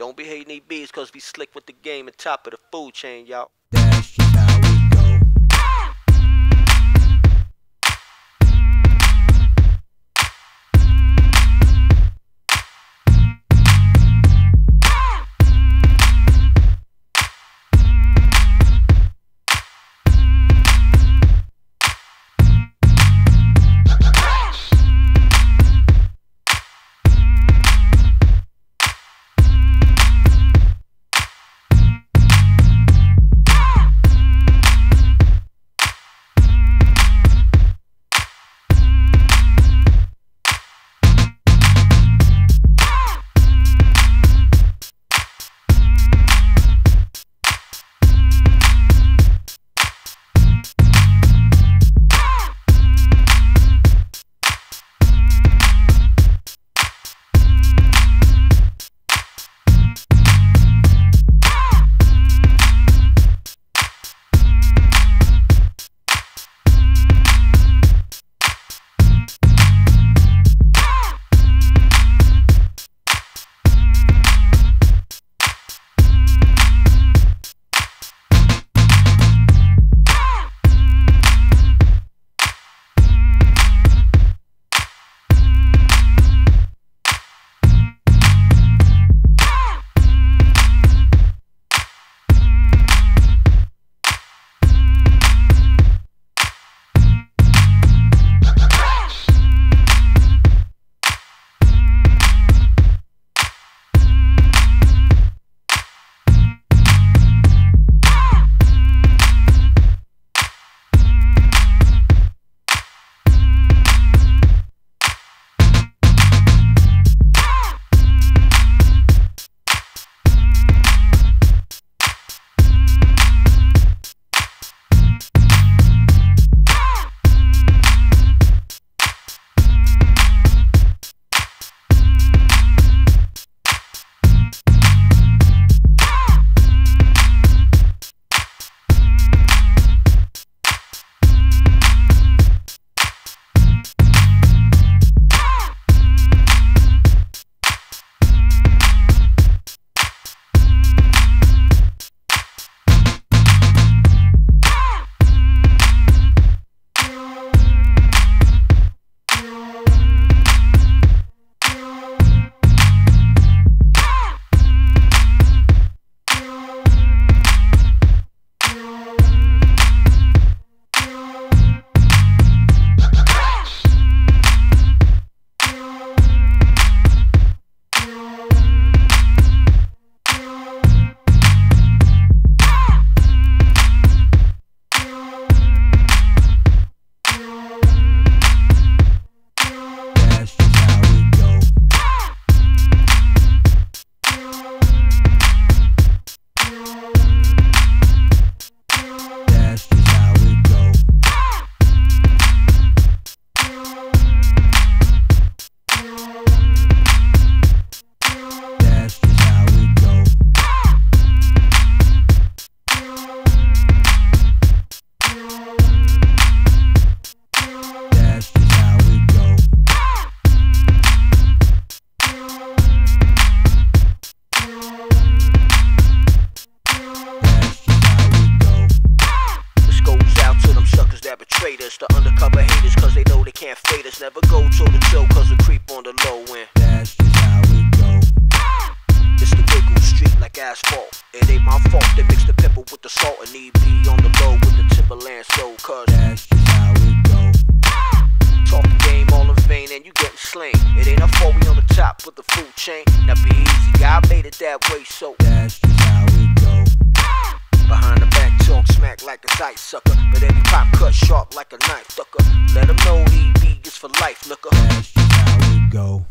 Don't be hating these cause we slick with the game and top of the food chain, y'all. Can't fade us. Never go toe to toe cause we creep on the low end. That's just how we go. It's the wiggle street like asphalt. It ain't my fault they mix the pepper with the salt and need be on dice sucker. But every pop cut sharp like a knife ducker. Let them know EB is for life, looker. That's just how we go.